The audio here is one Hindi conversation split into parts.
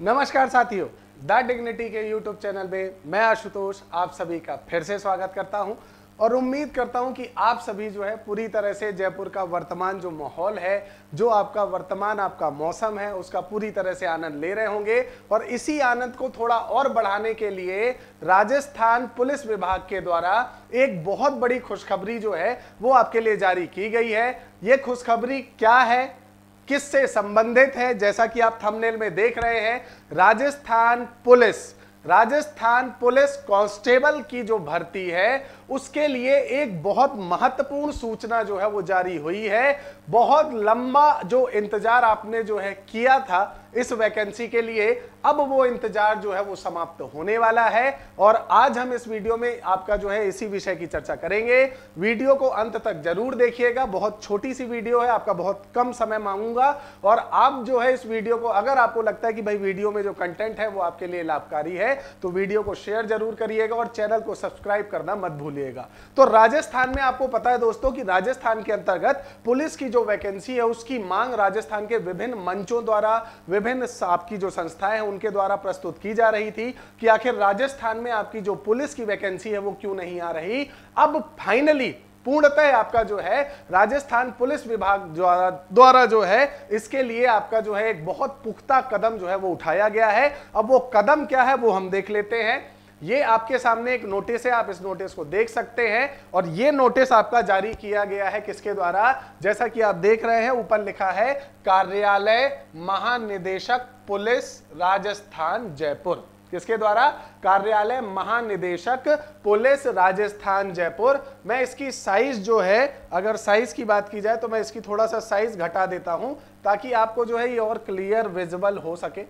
नमस्कार साथियों, द डिग्निटी के यूट्यूब चैनल में मैं आशुतोष, आप सभी का फिर से स्वागत करता हूँ और उम्मीद करता हूँ कि आप सभी जो है पूरी तरह से जयपुर का वर्तमान जो माहौल है, जो आपका वर्तमान आपका मौसम है, उसका पूरी तरह से आनंद ले रहे होंगे और इसी आनंद को थोड़ा और बढ़ाने के लिए राजस्थान पुलिस विभाग के द्वारा एक बहुत बड़ी खुशखबरी जो है वो आपके लिए जारी की गई है। ये खुशखबरी क्या है? किससे संबंधित है? जैसा कि आप थंबनेल में देख रहे हैं, Rajasthan police. Rajasthan police constable की जो भर्ती है, उसके लिए एक बहुत महत्वपूर्ण सूचना जो है वो जारी हुई है। बहुत लंबा जो इंतज़ार आपने जो है किया था इस वैकेंसी के लिए। अब वो इंतज़ार जो है वो समाप्त होने वाला है और आज हम इस वीडियो में आपका जो है इसी विषय की चर्चा करेंगे। वीडियो को अंत तक ज़रूर देखिएगा। बहुत छोटी सी वीडियो है, आपका बहुत कम समय मांगूँगा। और आप जो है इस वीडियो को, अगर आपको लगता है कि भाई वीडियो में जो कंटेंट है वो आपके लिए लाभकारी है तो वीडियो को शेयर ज़रूर करिएगा और चैनल को सब्सक्राइब करना मत भूलिएगा। तो राजस्थान में आपको पता है दोस्तों कि राजस्थान के अंतर्गत पुलिस की जो वैकेंसी है, उसकी मांग राजस्थान के विभिन्न मंचों द्वारा विभिन्न आपकी जो संस्थाएँ उनके द्वारा प्रस्तुत की जा रही थी कि आखिर राजस्थान में आपकी जो पुलिस की वैकेंसी है, वो क्यों नहीं आ रही? अब फाइनली पूर्णतः आपका जो है, राजस्थान पुलिस विभाग द्वारा द्वारा जो है, इसके लिए आपका जो है, एक बहुत पुख्ता कदम जो है, वो उठाया गया है। अब वो कदम क्या है, वो हम देख लेते हैं। ये आपके सामने एक नोटिस है, आप इस नोटिस को देख सकते हैं और ये नोटिस आपका जारी किया गया है किसके द्वारा? जैसा कि आप देख रहे हैं, ऊपर लिखा है, कार्यालय महानिदेशक पुलिस राजस्थान, जयपुर। किसके द्वारा? कार्यालय महानिदेशक पुलिस राजस्थान, जयपुर। मैं इसकी साइज़ जो है, अगर साइज़ की बात की जाए तो मैं इसकी थोड़ा सा साइज़ घटा देता हूँ ताकि आपको जो है ये और क्लियर विजिबल हो सके।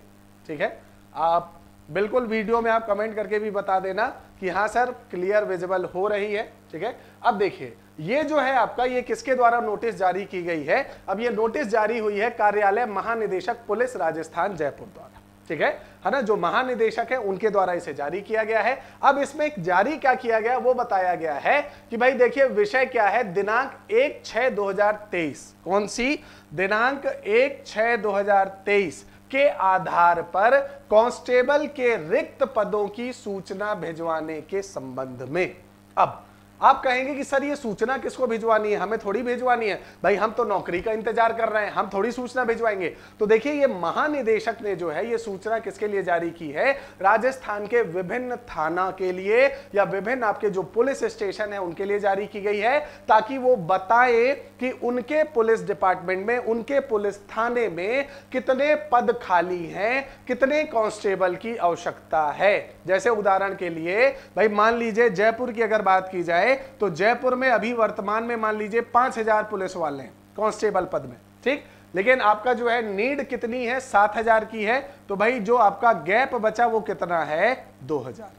ठीक है? आप बिल्कुल वीडियो में आप कमेंट करके भी बता देना कि हाँ सर क्लियर विजिबल हो रही है, ठीक है? अब देखिए, ये जो है आपका, ये किसके द्वारा नोटिस जारी की गई है? अब ये नोटिस जारी हुई है कार्यालय महानिदेशक पुलिस राजस्थान, जयपुर द्वारा, ठीक है? है ना? जो महानिदेशक है, उनके द्वारा इसे जारी किया गया है। अब इसमें जारी क्या किया गया, वो बताया गया है कि भाई देखिए, विषय क्या है? दिनांक एक छह दो कौन सी? दिनांक एक छह दो के आधार पर कांस्टेबल के रिक्त पदों की सूचना भिजवाने के संबंध में। अब आप कहेंगे कि सर, ये सूचना किसको भिजवानी है? हमें थोड़ी भिजवानी है। भाई, हम तो नौकरी का इंतज़ार कर रहे हैं। हम थोड़ी सूचना भिजवाएँगे। तो देखिए, ये महानिदेशक ने जो है, ये सूचना किसके लिए जारी की है? राजस्थान के विभिन्न थाना के लिए या विभिन्न आपके जो पुलिस स्टेशन है, उनके लिए जारी की गई है, ताकि वो बताए कि उनके पुलिस डिपार्टमेंट में, उनके पुलिस थाने में कितने पद खाली हैं, कितने कांस्टेबल की आवश्यकता है। जैसे उदाहरण के लिए, भाई, मान लीजिए, जयपुर की अगर बात की जाए तो जयपुर में अभी वर्तमान में मान लीजिए पाँच हज़ार पुलिस वाले हैं, कांस्टेबल पद में, ठीक? लेकिन आपका जो है, नीड कितनी है? सात हज़ार की है तो भाई जो आपका गैप बचा वो कितना है? दो हज़ार।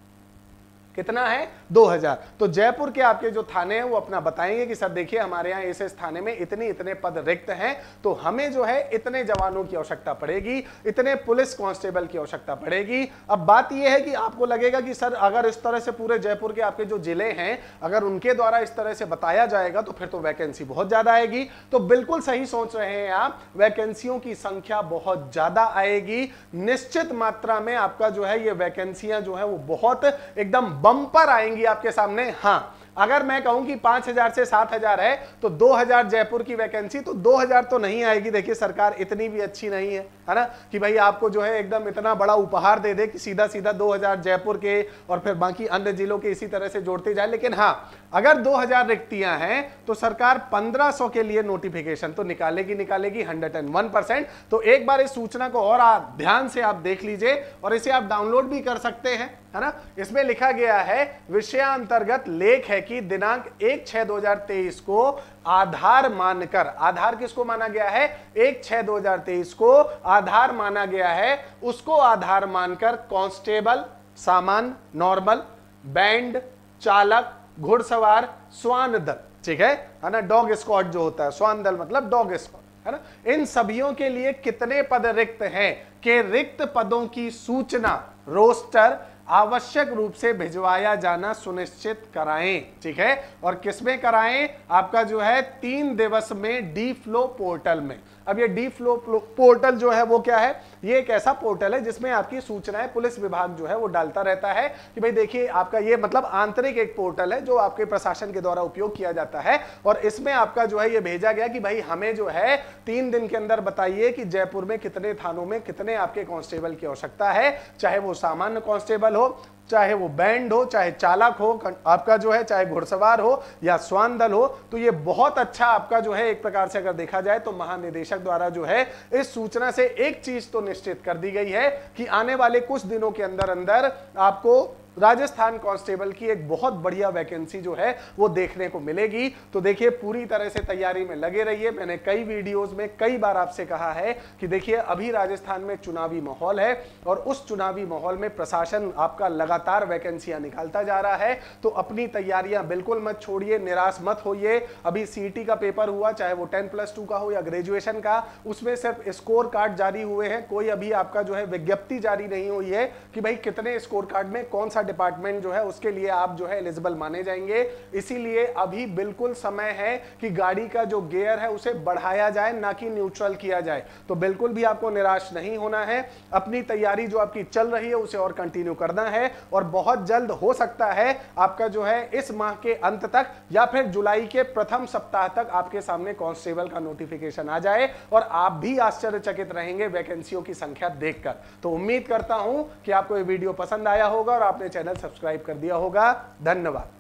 कितना है? 2000 तो जयपुर के आपके जो थाने हैं, वो अपना बताएँगे कि, सर, देखिए, हमारे यहाँ इस थाने में इतने इतने पद रिक्त हैं तो हमें जो है इतने जवानों की आवश्यकता पड़ेगी, इतने पुलिस कांस्टेबल की आवश्यकता पड़ेगी। अब बात यह है कि आपको लगेगा कि, सर, अगर इस तरह से पूरे जयपुर के आपके जो ज़िले हैं, अगर उनके द्वारा इस तरह से बताया जाएगा तो फिर तो वैकेंसी बहुत ज़्यादा आएगी। तो बिल्कुल सही सोच रहे हैं आप, वैकेंसियों की संख्या बहुत ज़्यादा आएगी। निश्चित मात्रा में आपका जो है, ये वैकेंसियाँ जो है, वो बहुत एकदम बम्पर आएँगी आपके सामने। हाँ अगर मैं कहूँ कि पाँच हज़ार से सात हज़ार है तो दो हज़ार जयपुर की वैकेंसी तो दो हज़ार तो नहीं आएगी। देखिए, सरकार इतनी भी अच्छी नहीं है है ना? कि भाई आपको जो है एकदम इतना बड़ा उपहार दे दे कि सीधा सीधा दो हज़ार जयपुर के और फिर बाकी अन्य जिलों के इसी तरह से जोड़ते जाए। लेकिन हाँ अगर 2000 रिक्तियाँ हैं तो सरकार 1500 के लिए नोटिफिकेशन तो निकालेगी निकालेगी 101 परसेंट तो एक बार इस सूचना को और ध्यान से आप देख लीजिए और इसे आप डाउनलोड भी कर सकते हैं। है ना? इसमें लिखा गया है, विषयांतर्गत लेख है कि दिनांक एक छह दो हज़ार तेईस को आधार मानकर, आधार किसको माना गया है? एक छह दो हज़ार तेईस को आधार माना गया है। उसको आधार मानकर कांस्टेबल, सामान, नॉर्मल, बैंड, चालक, घुड़सवार, स्वान दल, ठीक है? है ना? डॉग स्क्वाड जो होता है, स्वान दल मतलब डॉग स्क्वाड है ना? इन सभियों के लिए कितने पद रिक्त हैं? के रिक्त पदों की सूचना, रोस्टर आवश्यक रूप से भिजवाया जाना सुनिश्चित कराएँ, ठीक है? और किसमें कराएँ? आपका जो है तीन दिवस में डी फ्लो पोर्टल में। अब ये डी फ्लो पोर्टल जो है वो क्या है? ये एक ऐसा पोर्टल है जिसमें आपकी सूचनाएँ पुलिस विभाग जो है वो डालता रहता है कि भाई देखिए, आपका ये मतलब आंतरिक एक पोर्टल है जो आपके प्रशासन के द्वारा उपयोग किया जाता है और इसमें आपका जो है ये भेजा गया कि भाई हमें जो है तीन दिन के अंदर बताइए कि जयपुर में कितने थानों में कितने आपके कांस्टेबल की आवश्यकता है, चाहे वो सामान्य कांस्टेबल हो चाहे वो बैंड हो, चाहे चालक हो आपका जो है, चाहे घुड़सवार हो या स्वान दल हो तो ये बहुत अच्छा आपका जो है, एक प्रकार से अगर देखा जाए तो महानिदेशक द्वारा जो है, इस सूचना से एक चीज़ तो निश्चित कर दी गई है कि आने वाले कुछ दिनों के अंदर अंदर आपको राजस्थान कांस्टेबल की एक बहुत बढ़िया वैकेंसी जो है वो देखने को मिलेगी। तो देखिए, पूरी तरह से तैयारी में लगे रहिए। मैंने कई वीडियोस में कई बार आपसे कहा है कि देखिए, अभी राजस्थान में चुनावी माहौल है और उस चुनावी माहौल में प्रशासन आपका लगातार वैकेंसियाँ निकालता जा रहा है। तो अपनी तैयारियाँ बिल्कुल मत छोड़िए, निराश मत होइए। अभी सीटी का पेपर हुआ, चाहे वो टेन प्लस टू का हो या ग्रेजुएशन का, उसमें सिर्फ़ स्कोर कार्ड जारी हुए हैं। कोई अभी आपका जो है विज्ञप्ति जारी नहीं हुई है कि भाई कितने स्कोर कार्ड में कौन सा डिपार्टमेंट जो है, उसके लिए आप जो है एलिजिबल माने जाएँगे। इसीलिए अभी बिल्कुल समय है कि गाड़ी का जो गियर है, उसे बढ़ाया जाए, ना कि न्यूट्रल किया जाए। तो बिल्कुल भी आपको निराश नहीं होना है। अपनी तैयारी जो आपकी चल रही है, उसे और कंटिन्यू करना है और बहुत जल्द हो सकता है आपका जो है, इस माह के अंत तक या फिर जुलाई के प्रथम सप्ताह तक आपके सामने कांस्टेबल का नोटिफिकेशन आ जाए और आप भी आश्चर्यचकित रहेंगे वैकेंसियों की संख्या देखकर। तो उम्मीद करता हूँ कि आपको ये वीडियो पसंद आया होगा और आपने चैनल सब्सक्राइब कर दिया होगा। धन्यवाद।